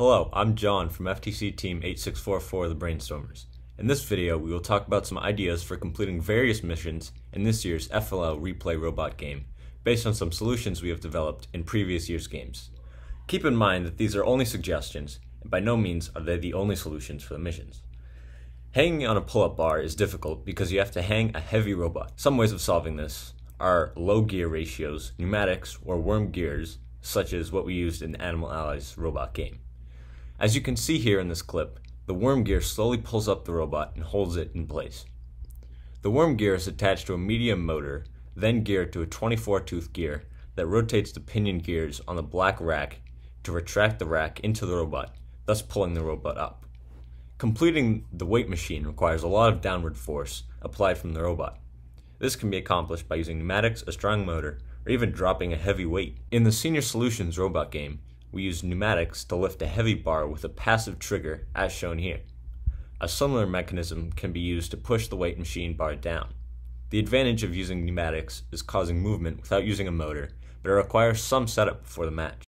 Hello, I'm John from FTC Team 8644 The Brainstormers. In this video, we will talk about some ideas for completing various missions in this year's FLL Replay Robot game, based on some solutions we have developed in previous year's games. Keep in mind that these are only suggestions, and by no means are they the only solutions for the missions. Hanging on a pull-up bar is difficult because you have to hang a heavy robot. Some ways of solving this are low gear ratios, pneumatics, or worm gears, such as what we used in Animal Allies robot game. As you can see here in this clip, the worm gear slowly pulls up the robot and holds it in place. The worm gear is attached to a medium motor, then geared to a 24 tooth gear that rotates the pinion gears on the black rack to retract the rack into the robot, thus pulling the robot up. Completing the weight machine requires a lot of downward force applied from the robot. This can be accomplished by using pneumatics, a strong motor, or even dropping a heavy weight. In the Senior Solutions robot game, we use pneumatics to lift a heavy bar with a passive trigger as shown here. A similar mechanism can be used to push the weight machine bar down. The advantage of using pneumatics is causing movement without using a motor, but it requires some setup before the match.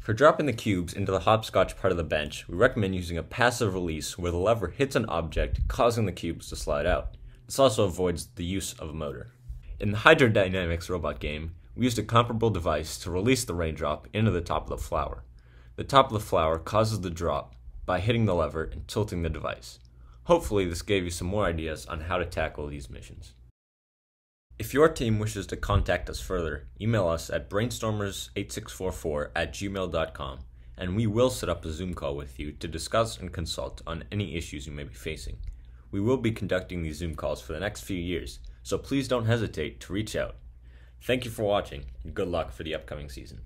For dropping the cubes into the hopscotch part of the bench, we recommend using a passive release where the lever hits an object, causing the cubes to slide out. This also avoids the use of a motor. In the Hydrodynamics robot game, we used a comparable device to release the raindrop into the top of the flower. The top of the flower causes the drop by hitting the lever and tilting the device. Hopefully this gave you some more ideas on how to tackle these missions. If your team wishes to contact us further, email us at brainstormers8644 at gmail.com and we will set up a Zoom call with you to discuss and consult on any issues you may be facing. We will be conducting these Zoom calls for the next few years, so please don't hesitate to reach out. Thank you for watching, and good luck for the upcoming season.